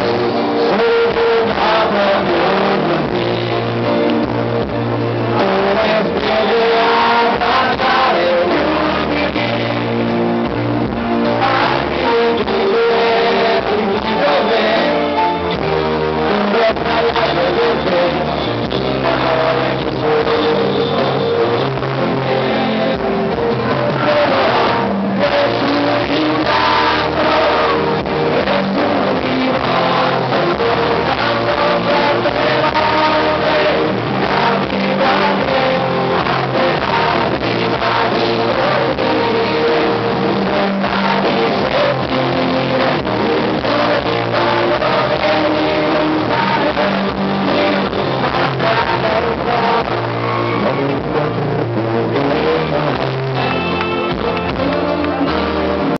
Amen.